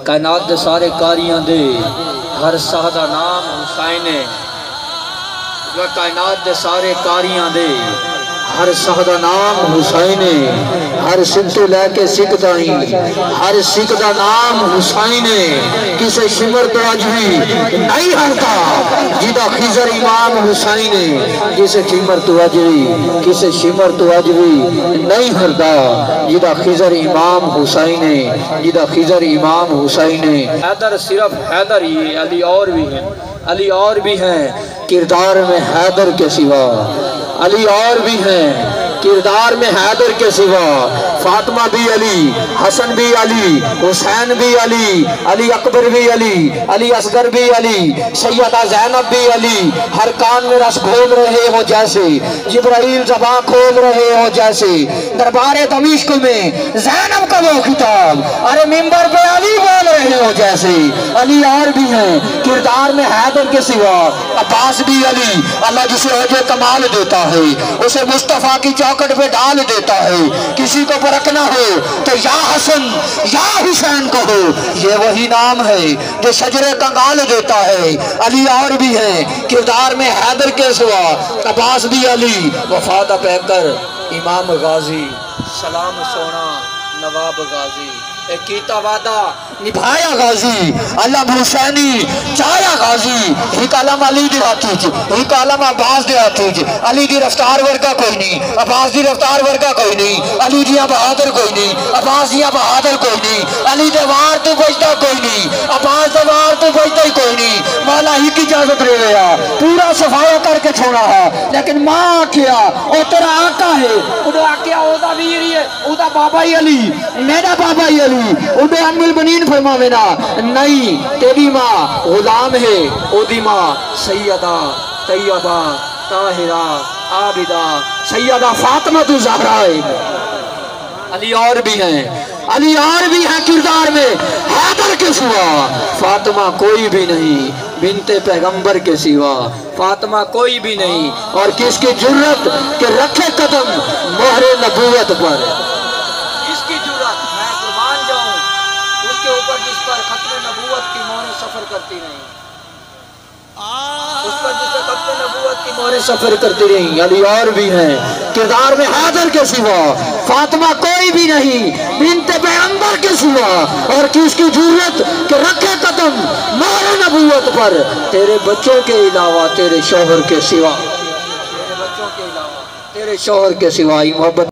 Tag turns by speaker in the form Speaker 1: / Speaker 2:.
Speaker 1: कायनात दे सारे कारियाँ दे, हर शाह नाम हुसैन है। कायनात दे सारे कारियाँ दे। हर शाह दा नाम हुसैन हर सिख तो लैके सिख ताई। हर सिख दा नाम हुसैन किसे शिमर तो अज भी नहीं हरता। जिदा खिजर इमाम हुसैन है। शिमर तो अज भी किसे शिमर तो अज भी नहीं हरता। जिदा खिजर इमाम हुसैन जिदा खिजर इमाम हुसैन हैदर सिर्फ़ हैदर ही। अली और भी हैं। अली और भी हैं। किरदार में हैदर के सिवा। अली और भी हैं। किरदार में हैदर के सिवा फातिमा भी अली, हसन भी अली, हुसैन भी अली अली अकबर भी अली अली असगर भी अली, सैयदा जैनब भी अली, हर कान में रस घोल रहे हो जैसे, जिब्राइल जबा खोल रहे हो जैसे, दरबार दमिश्क में जैनब का वो खिताब, अरे मिंबर पे अली बोल रहे हो जैसे अली और भी हैं, किरदार में हैदर के सिवा। अब्बास भी अली, अल्लाह जिसे अजय कमाल देता है, उसे मुस्तफ़ा की चौकट पे डाल देता है। किसी को परखना हो तो या हसन, या हुसैन कहो ये वही नाम है जो शजरे कंगाल देता है। अली और भी है, किरदार में हैदर के सिवा। अब्बास भी अली वफादा पैकर इमाम गाजी। सलाम सोना। नवाब गाजी। कीता वादा। निभाया गाजी। हुसैनी चाया गाजी। एक आलम अली दे च। एक आलम अब्बास दे च। अली दी रफ्तार वर्गा कोई नहीं। अब्बास दी रफ्तार वर्गा कोई नहीं। अली दिया बहादुर कोई नहीं। अब्बास दिया बहादुर कोई नहीं। अली दे वार तो बचदा कोई नहीं। अब्बास इजाज़त ले लिया पूरा सफाया करके छोड़ा है। लेकिन माँ आखिया ओ तेरा आका है। उदो आखिया ओदा वीर ही है। ओदा बाबा ही अली। मेरा बाबा ही अली। उदो अम्मुल बनीन फरमावे ना नहीं तेरी माँ गुलाम है। ओदी माँ सैयदा तैयबा ताहिरा आबिदा सैयदा फातिमा तू जहरा है। अली और भी हैं। अली और भी हैं किरदार में। हैदर के सिवा फातिमा कोई भी नहीं। बिनते पैगंबर के सिवा। फातिमा कोई भी नहीं। और किसकी ज़रूरत के रखे कदम मोहरे नबूवत पर? किसकी ज़रूरत? मैं कुर्बान जाऊँ। उसके ऊपर जिस पर खत्म नबूवत की मोहरें सफ़र करती रही। उस पर जिस पर खत्म नबूवत की मोहरें सफ़र करती रही। अली और भी हैं। किरदार में हाजर के सिवा, फातिमा कोई भी नहीं बिनते पैगंबर के सिवा, और किसकी ज़रूरत के रखे कदम मोहरे नबूवत पर, तेरे बच्चों के अलावा, तेरे शोहर के सिवा। तेरे बच्चों के अलावा, तेरे शोहर के सिवा ही मोहब्बत